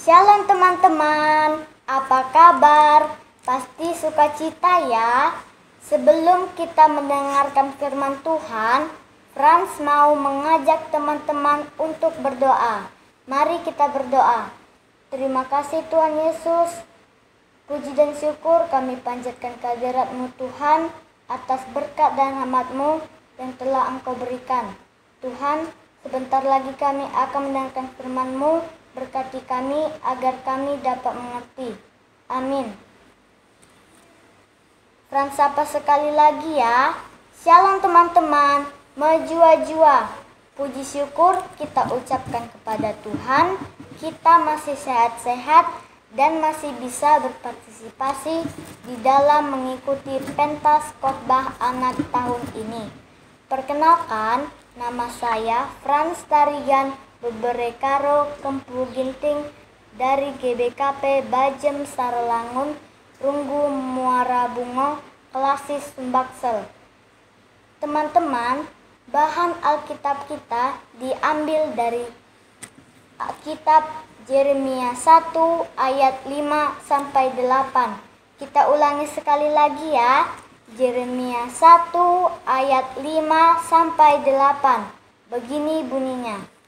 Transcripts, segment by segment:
Shalom teman-teman, apa kabar? Pasti sukacita ya. Sebelum kita mendengarkan firman Tuhan, Franz mau mengajak teman-teman untuk berdoa. Mari kita berdoa. Terima kasih Tuhan Yesus. Puji dan syukur kami panjatkan kehadiratmu Tuhan atas berkat dan rahmatmu yang telah engkau berikan. Tuhan, sebentar lagi kami akan mendengarkan firman-Mu Berkati kami agar kami dapat mengerti. Amin. Frans sapa sekali lagi ya. Shalom teman-teman. Mejua-jua. Puji syukur kita ucapkan kepada Tuhan. Kita masih sehat-sehat dan masih bisa berpartisipasi di dalam mengikuti pentas khotbah anak tahun ini. Perkenalkan, nama saya Frans Tarigan Beberekaro Kempu Ginting dari GBKP Bajem Sarelangun Runggu Muara Bungo Kelasis Sumbaksel. Teman-teman, bahan Alkitab kita diambil dari kitab Jeremia 1 ayat 5 sampai 8. Kita ulangi sekali lagi ya. Jeremia 1 ayat 5 sampai 8. Begini bunyinya.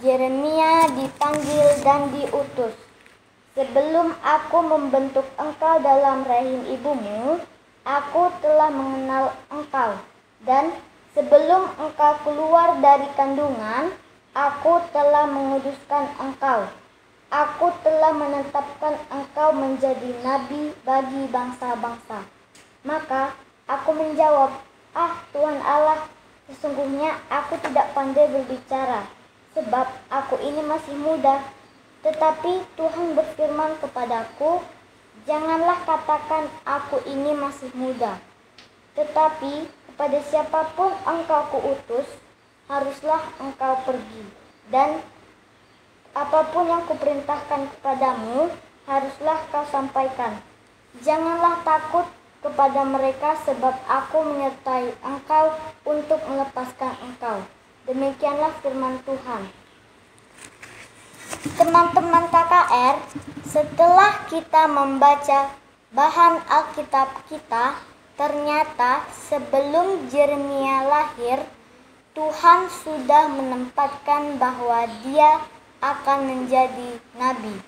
Yeremia dipanggil dan diutus. Sebelum aku membentuk engkau dalam rahim ibumu, aku telah mengenal engkau. Dan sebelum engkau keluar dari kandungan, aku telah menguduskan engkau. Aku telah menetapkan engkau menjadi nabi bagi bangsa-bangsa. Maka aku menjawab, Ah Tuhan Allah, sesungguhnya aku tidak pandai berbicara sebab aku ini masih muda. Tetapi Tuhan berfirman kepadaku, janganlah katakan aku ini masih muda. Tetapi kepada siapa pun engkau kuutus, haruslah engkau pergi. Dan apa pun yang kuperintahkan kepadamu, haruslah kau sampaikan. Janganlah takut kepada mereka sebab aku menyertai engkau untuk melepaskan engkau. Demikianlah firman Tuhan. Teman-teman KKR, setelah kita membaca bahan Alkitab kita, ternyata sebelum Jeremia lahir, Tuhan sudah menempatkan bahwa dia akan menjadi nabi.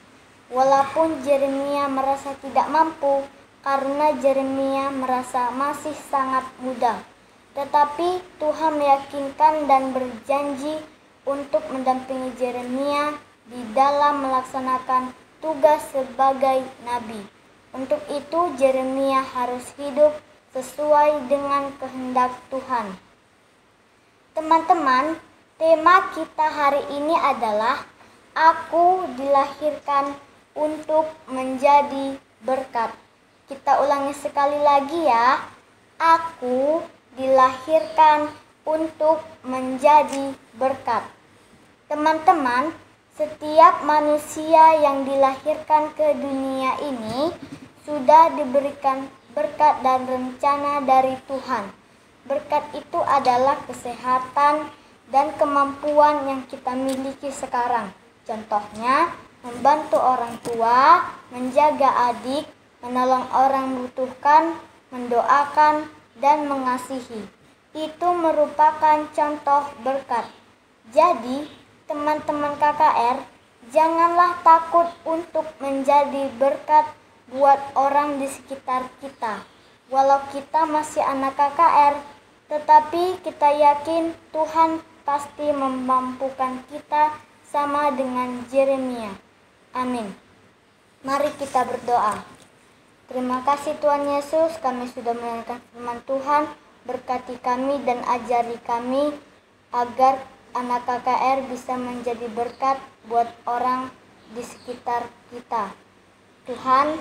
Walaupun Jeremia merasa tidak mampu karena Jeremia merasa masih sangat muda. Tetapi Tuhan meyakinkan dan berjanji untuk mendampingi Jeremia di dalam melaksanakan tugas sebagai nabi. Untuk itu Jeremia harus hidup sesuai dengan kehendak Tuhan. Teman-teman, tema kita hari ini adalah Aku dilahirkan untuk menjadi berkat. Kita ulangi sekali lagi ya. Aku dilahirkan untuk menjadi berkat. Teman-teman, setiap manusia yang dilahirkan ke dunia ini sudah diberikan berkat dan rencana dari Tuhan. Berkat itu adalah kesehatan dan kemampuan yang kita miliki sekarang. Contohnya, membantu orang tua, menjaga adik, menolong orang membutuhkan, mendoakan, dan mengasihi. Itu merupakan contoh berkat. Jadi, teman-teman KKR, janganlah takut untuk menjadi berkat buat orang di sekitar kita. Walau kita masih anak KKR, tetapi kita yakin Tuhan pasti memampukan kita sama dengan Jeremia. Amin. Mari kita berdoa. Terima kasih Tuhan Yesus, kami sudah mendengarkan firman Tuhan. Berkati kami dan ajari kami agar anak KKR bisa menjadi berkat buat orang di sekitar kita. Tuhan,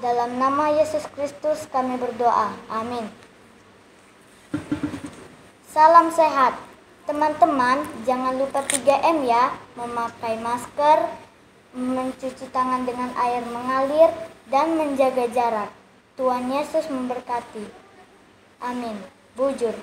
dalam nama Yesus Kristus kami berdoa. Amin. Salam sehat. Teman-teman, jangan lupa 3M ya, memakai masker, mencuci tangan dengan air mengalir, dan menjaga jarak. Tuhan Yesus memberkati. Amin. Bujur.